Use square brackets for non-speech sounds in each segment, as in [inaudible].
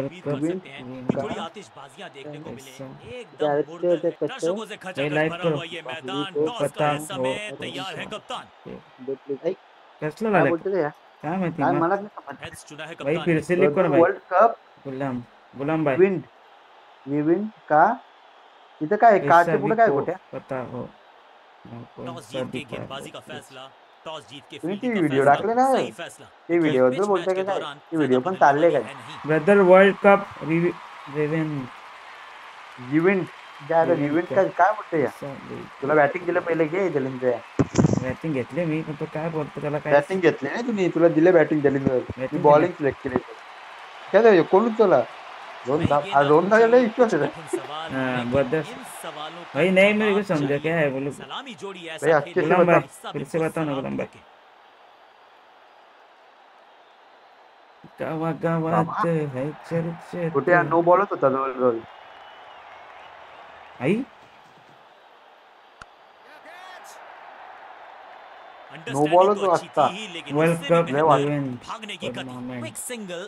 थोड़ी आतिशबाजियाँ देखने को मिले। एकदम दर्शकों से भरा हुआ ये मैदान। तो टॉस का है समय तो तैयार है कप्तान। ऐ, कसलं काय झालं बोलतो ते यार? काय माहिती मला नाही चुना है भाई फिर से लिखो ना भाई। वर्ल्ड कप गुलाम गुलाम भाई। विन वी विन का इथं काय ऐसा पुढे काय गोट्या पता हो। टॉस जीत के गेंदबाजी का फैसला। टॉस जीत के तुम्ही फील्डिंग ती का व्हिडिओ फैसला। टाकले ना सही फैसला। ते बोलताय के ते व्हिडिओ ज़्यादा पण चालले काय है वर्ल्ड कप रेवन इव्हेंट काय आता इव्हेंट का. काय काय बोलतोय यार तुला बॅटिंग दिलं पहिले घे जलिंद्र बॅटिंग घेतली मी पण तो काय बोलतो त्याला काय? बॅटिंग घेतली नाही तुम्ही तुला दिले बॅटिंग जलिंद्र मी बॉलिंग सिलेक्ट केली काय झालं कोण तुला हाँ, बदस- भाई नहीं मेरे को समझा क्या है बोलो। सलामी जोड़ी भाई, अच्छे से भाई, फिर से बताओ ना गुलाम भाई। ठोके। गावा गावात चल चर्चेत कुठे नो बॉलच होता जवळजवळ आई अंडरस्टैंडिंग बॉलर तो तो अच्छा। वर्ल्ड कप भागने की गति टूर्नामेंट क्विक सिंगल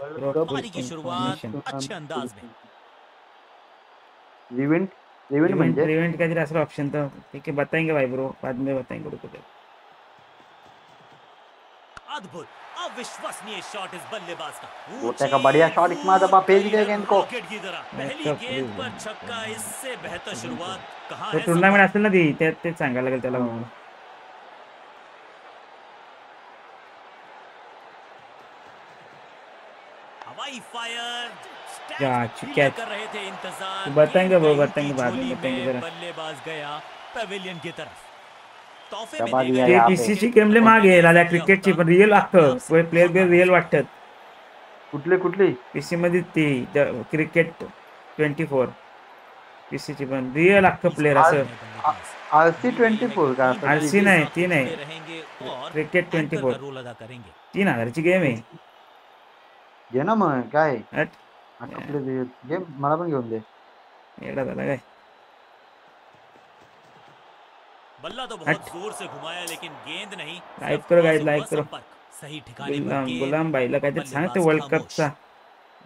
पारी की शुरुआत अच्छे अंदाज में। इव्हेंट इवेंट म्हणजे? इवेंट का जरा असला ऑप्शन तो ठीक है बताएँगे भाई ब्रो बाद में बताएँगे रुको। अद्भुत अविश्वसनीय शॉट इस बल्लेबाज का। गोट्या का बढ़िया shot इसमें दबा पेज गया गेंद को। की तरह। पहली गेंद पर छक्का इससे बेहतर शुरुआत कहाँ तो है? टुर्नामेंट? असेल ना ती? तेच सांगायला लागेल त्याला. म्हणून हवाई फायर क्या स्टैट्स क्लियर catch। कर रहे थे इंतज़ार बताएँगे वो, बताएँगे बाद में, बताएँगे जरा। बल्लेबाज गया पवेलियन की तरफ़। ते पीसीची गेमले मागे लाल्या क्रिकेटची पण रिअल लागतं प्लेअर बिअर रिअल वाटतात कुठली कुठली? पीसी मध्ये ती क्रिकेट ट्वेंटी फोर पीसीची पण रिअल अख्खं प्लेअर असं आरसी ट्वेंटी फोर का RC नाही, ती नाही. Cricket anchor 24. रोल अदा करेंगे। तीन हजारची गेम आहे घे ना मग काय हट. आटोपले दे घे मला पण घेऊन दे येडा झाला काय बल्ला तो बहुत ज़ोर से घुमाया लेकिन गेंद नहीं लाइक सिर्फ़ करो पासों लाइक करो. संपर्क। सही ठिकाने पर गुलाम गेंद, गुलाम भाईला काहीतरी सांग ते बल्लेबाज वर्ल्ड खामोश। कपचा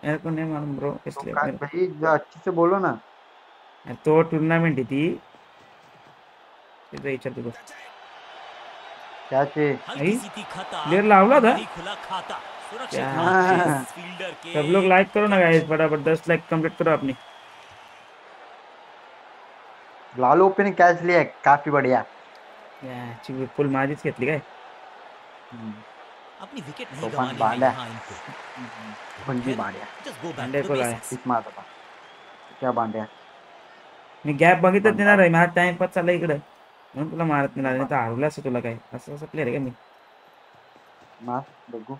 यार को नाही मालूम ब्रो तो इसलिए काय मेरे- भाई जरा अच्छे से बोलो ना तो टुर्नामेंट आहे ती तिथं विचारतो तो क्या चे हल्की नहीं? सी थी खता प्लेयर लावला था? खुला खाता सब लोग लाइक करो ना गाइस फटाफट दस लाइक कंप्लीट करो अपनी। लालू ओपन कैच लिया काफ़ी बढ़िया। याची फुल माझीच घेतली काय अपनी विकेट नहीं तो गंवानी है। बांधा। इनको जस्ट गो बैक को टू लाया। किस मारत क्या बांड्या मी गॅप बघितच देणार आहे माझा टाइमपास चालला इकडं। म्हणून तुला मारत नाही नाही तर हरवलं असं तुला काय असं असं प्लेअर आहे का मी मार बघू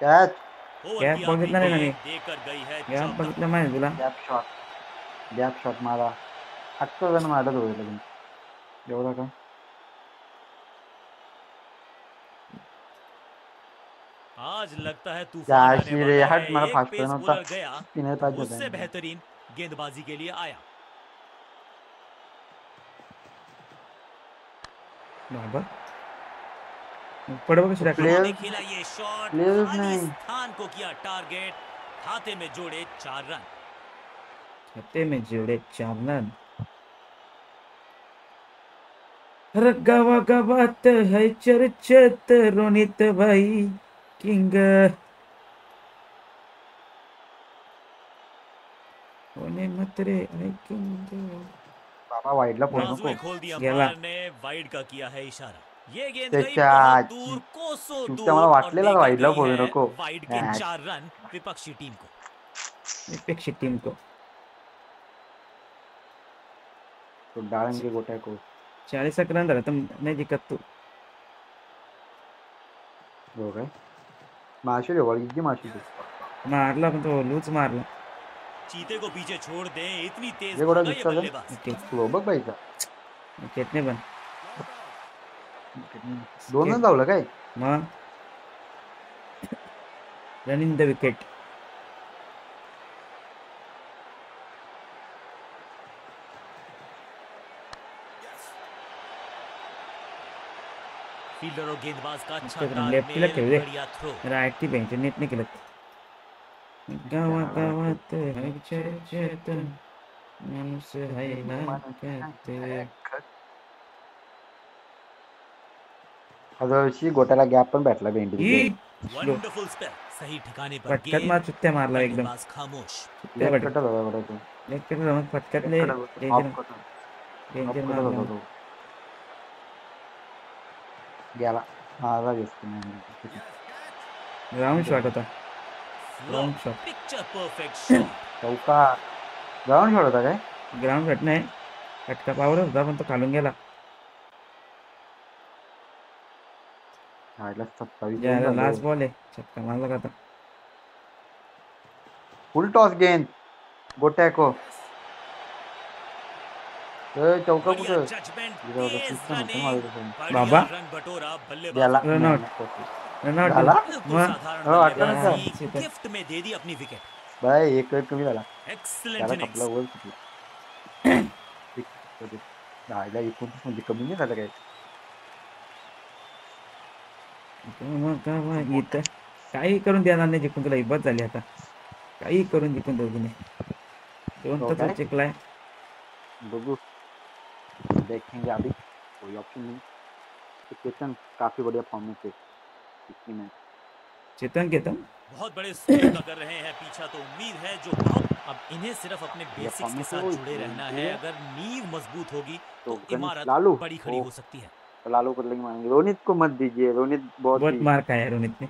कॅच ओवर गैप की बघितला आखिरी नाही ना गेंद मी. देकर गई है गॅप तुला शॉट गॅप शॉट मारा। अख्खा जण मारत होते लगेच एवढा काय आज लगता है क्या तूफ़ान आने वाला हट, है। मला एक फास्ट करना था। गया। स्पिनर उससे बेहतरीन गेंदबाजी के लिए आया। बाबा पड खेला ये शॉट को किया टारगेट खाते में जोड़े चार रन। खाते में जेवढे चार रन। अरे गावा गावात है चर्चेत रोनित भाई किंग। मात्रे आहे किंग। बाबा पोहोच बाजुएँ नको। खोल दिया गेला. ने वाइड का किया है इशारा। ये गेंद गई त्याच्या बहुत दूर कोसों दूर मला और वाईडला गई नको. वाइड के चार रन विपक्षी टीम को। अपेक्षित टीम को। तो डाळेंगे गोट्या को। चाळीस एक रन तर नाही जिंकत तू। हो काय माशी रे वळ किती माशी रे मारला पण तो लूच मारला। चीते को पीछे छोड़ दे इतनी तेज ये भागा दिक्कत है। बल्लेबाज। ओके स्लो बघ कितने पण दोनच धावलं काय? मग? रनिंग द विकेट फील्डर और गेंदबाज का अच्छा लेफ्टीला खेळू दे. राईट ती बेंच नीट नाही केलं गावा गावात चर्चेत माणूस राहिला त्यात. हळूहळूशी गोट्याला गॅप पण भेटला भेंडी वंडरफुल स्पेल सही ठिकाने पर गेंद मार चुत्त्या मारला एकदम खामोश लेफ़्ट. होता बरं [coughs] तो. लेफ़्ट कडे जाऊन फटक्यातले लेफ़्ट डेंजर ऑफ़ कटत होता. डेंजर होता तो. गेला माझा दिसतो नाही. ग्राउंड शॉट होता ground shot picture perfect shot चौका ग्राउंड शॉट होता काय ग्राउंड शॉट नाही फटका पावर होता पण तो खालून गेला हायला सत्तावीस ज्याला लास्ट बॉल आहे छक्का मारला का आता फुल टॉस गेंद गोट्याको ए, चौका कुठं बाबा. गेला झाला? हो. गिफ्ट में दे दी अपनी विकेट बाय एक वेळ कमी झाला एक्सलेंट त्याला खपला वर सुटला राहिला एकोणतीस मध्ये कमी नाही झालं काय इथं? काही करून देणार नाही जिंकून तुला हिंमत झाली आता. काही करून जिंकून दोघीने दोन? तास चिकलाय बघू. देखेंगे अभी कोई ऑप्शन नहीं. तो चेतन काफ़ी बढ़िया फॉर्म में थे इसकी में चेतन केतन बहुत बड़े स्कोर कर रहे हैं. पीछा तो उम्मीद है जो अब इन्हें सिर्फ़ अपने बेसिक्स के साथ जुड़े रहना है। अगर नींव मज़बूत होगी तो तो इमारत बड़ी खड़ी हो सकती है। तो लालू को लेंगे मारेंगे रोनित को मत दीजिए रोनित बहुत बहुत मार खाया है रोनित ने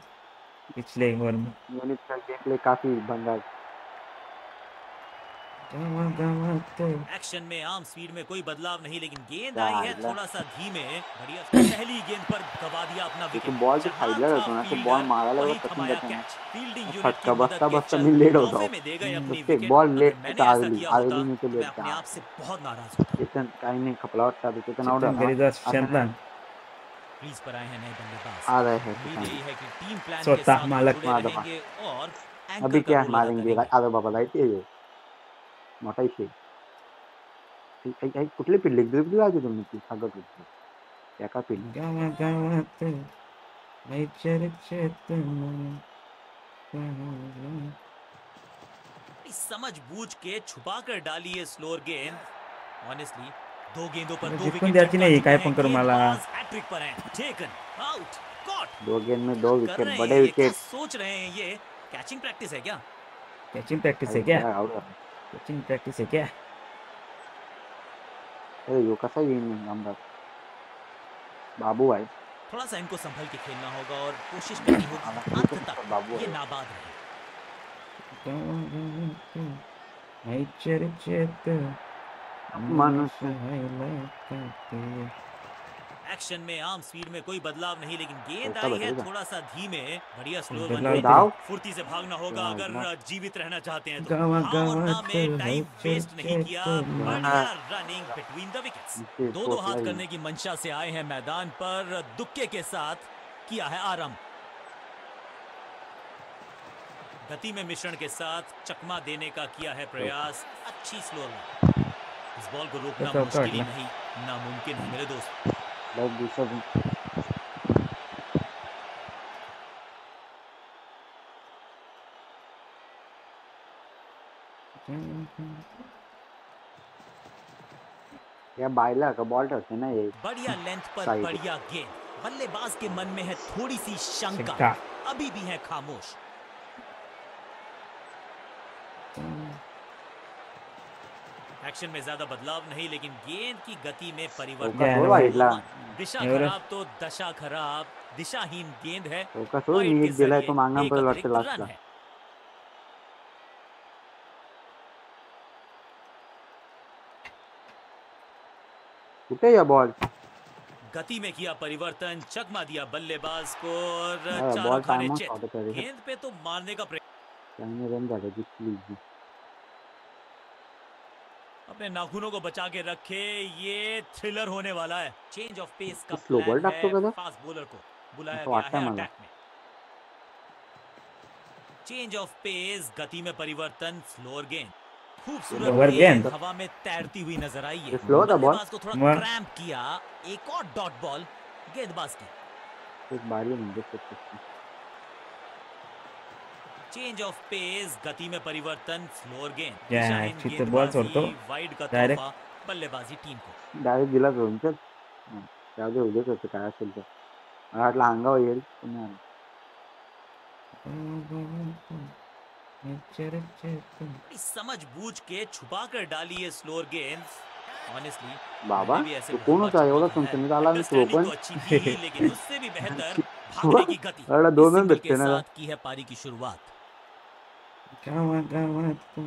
पिछले ओवर में। रोनित का गेम प्ले काफ़ी गावात एक्शन में आम स्पीड में कोई बदलाव नहीं लेकिन गेंद आई है थोड़ा सा धीमे। बढ़िया पहली गेंद पर गवा दिया अपना विकेट बॉल तो खाईला था जातो ना तो बॉल मारायला वहीं बघा कठीण थमाया जाते ना कैच फील्डिंग यूनिट फटका की बसता बसता चलते मी लेट होता हूँ। में दे गए अपनी विकेट बॉल लेट मैंने ऐसा आदमी किया होता। आदमी मी तो लेट अपने आप से बहुत नाराज़ होता। चेतन काही नाही खपला वाटतं आता चेतन चेतन गरीदा शांतलान क्रीज पर आए हैं नए बल्लेबाज। आ रहे हैं है कि टीम प्लान के साथ मालक मालक। और अभी एंकर का क्या रोल अदा मारेंगे? कुठली तुम्ही ती एका गावा गावात लय चर्चेत समझ बूझ के छुपा कर डाली है स्लोअर गेंद ऑनेस्टली दो गेंदों पर दो विकेट द्यायची नाही, चुके काय हैं, पण करू मला. हैट्रिक पर हैं। टेकन आउट कॉट दो गेंद में दो विकेट बड़े ये, विकेट सोच रहे हैं ये? कैचिंग प्रैक्टिस है क्या? कैचिंग प्रैक्टिस है क्या? कैचिंग प्रैक्टिस है क्या? अरे यो कसा येईन आमदार बाबू आहे थोड़ा सा इनको संभल के खेलना होगा और कोशिश करनी होगी आला, अंत तक बाबू ये नाबाद रहे। चर्चेत माणूस राहिला त्यात. एक्शन में आम स्पीड में कोई बदलाव नहीं लेकिन गेंद आई है थोड़ा सा धीमे। बढ़िया स्लोअर बदलाव बन फुर्ती से भागना होगा अगर जीवित रहना चाहते हैं तो। गावा हाँ, में टाइम वेस्ट नहीं किया। बढ़िया रनिंग बिटवीन द विकेट्स दो दो हाथ करने की मंशा से आए हैं मैदान पर। दुक्के के साथ किया है आराम गति में मिश्रण के साथ चकमा देने का किया है प्रयास। अच्छी स्लोअर इस बॉल को रोकना मुश्किल ही नहीं नामुमकिन है मेरे दोस्त। लग दिवसात या बायला का बॉल ठरते ना ये? बढ़िया लेंथ पर बढ़िया गेंद। बल्लेबाज के मन में है थोड़ी सी शंका। शंका अभी भी है खामोश। एक्शन में ज़्यादा बदलाव नहीं लेकिन गेंद की गति में परिवर्तन दिशा खराब तो दशा खराब दिशाहीन गेंद है। ज़रिए तो कुठे या बॉल गति में किया परिवर्तन चकमा दिया बल्लेबाज को और बॉल चारों खाने गेंद पे तो मारने का प्रयास रन झाले जिंकली अपने नाखूनों को बचा के रखे ये थ्रिलर होने वाला है चेंज ऑफ़ पेस का स्लो बॉल प्लान टाकतो का तो? फास्ट बॉलर को बुलाया असं गया है अटैक में चेंज ऑफ़ पेस गति में परिवर्तन स्लोअर गेंद खूबसूरत गेंद गेंद. हवा में तैरती हुई नज़र आई है slow था ball. को थोड़ा क्रैम्प किया एक और डॉट बॉल गेंदबाज की एक बारी आहे म्हणजे प्रत्येक चेंज ऑफ़ पेस गति में परिवर्तन स्लोअर गेंद या, दिशाहीन अच्छी तो। बॉल वाइड का. तोहफा बल्लेबाजी टीम को। डायरेक्ट दिला करून चल हं. जाऊ दे उद्याच होतं काय असेल तर मला वाटलं अंगावर येईल पण नाही आलं. बड़ी समझबूझ के छुपा कर डाली है स्लोअर गेंद ऑनेस्टली बाबा तो कोण होता एवढा चमचमीत आला आणि तो पण तो लेकिन उससे भी बेहतर [laughs] भागने की गति। अरे दोन के ना। साथ की है पारी की शुरुआत। गावा गावात तू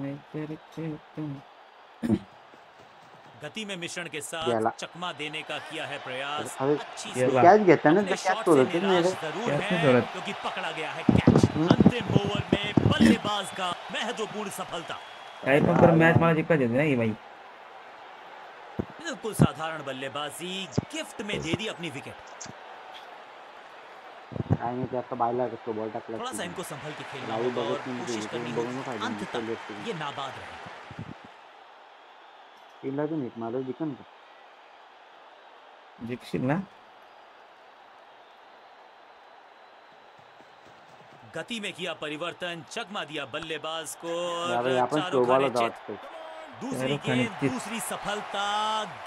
मैं चर्चे तू गति में मिश्रण के साथ चकमा देने का किया है प्रयास। अच्छी कॅच अपने तर कॅच शॉट सोडत से नाही निराश रे ज़रूर कैच नहीं है छोड़त. क्योंकि पकड़ा गया है कैच हम्म. अंतिम ओवर में बल्लेबाज का महत्वपूर्ण सफलता। पण कर मॅच मला जिंका देते नाही भाई। बिल्कुल साधारण बल्लेबाजी गिफ्ट में दे दी अपनी विकेट काय नाही ते आता बायला तो बॉल टाकला थोड़ा सा इनको संभल के खेलना होगा और कोशिश करनी होगी। अंत तक ये नाबाद रहे। तिला पण एक मारो जिकन का जिंकशील ना। गति में किया परिवर्तन चकमा दिया बल्लेबाज को यार और आपण चारों स्लो बॉल चित। वाटतं दूसरी गेंद दूसरी सफलता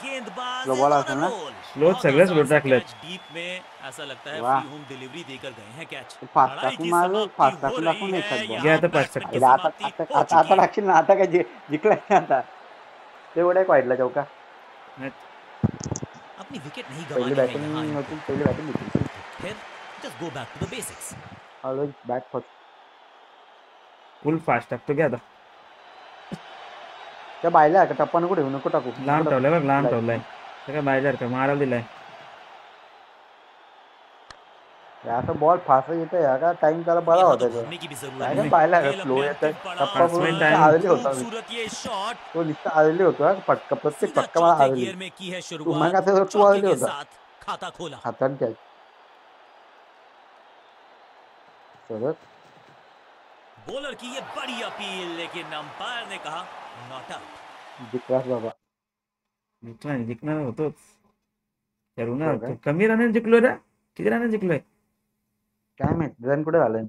गेंदबाज Slow ball is on असेल a ना? roll. Slow बहुत सगळे आसान slow सा टाकलेत. catch deep में ऐसा लगता है फ्री होम डिलीवरी देकर गए हैं कैच फास्ट टाकून की फास्ट हो टाकून टाकून है, एखाद बॉल. आता पाच बैट्समैन आता आता आता आता टाकशील ना आता काय जि- जिंकलाय आता तेवढा एक वाईटला चौका अपनी विकेट नहीं पहिली गंवानी है बॅटिंग. होती पहिली बॅटिंग होती फिर just go back to the basics. Always bat first full fast टाकतो घ्या आता त्या बायला का टप्पा नको ठेवू नको टाकू लांब ठेवलाय बघ लांब. ठेवलाय सगळं बाहेर का मारायला दिलाय याचा बॉल फास्ट येतो या का टाइम त्याला बरा होता तो तो की काय पाहिला स्लो पड़ाव टप्पा पर आलेली होता तो नुसतं आलेली होतो हा, फटका प्रत्येक फटका मला आलेली गियर में की है मग आता तो आलेली होता साथ खाता खोला बॉलर की ये बड़ी अपील लेकिन अंपायर ने कहा जिंकलास बाबा. जिंकणार जिंकणार होतोच. हो काय? कमी रन जिंकलो रे? किती रन जिंकलोय? काय माहीत रन कुठे झालं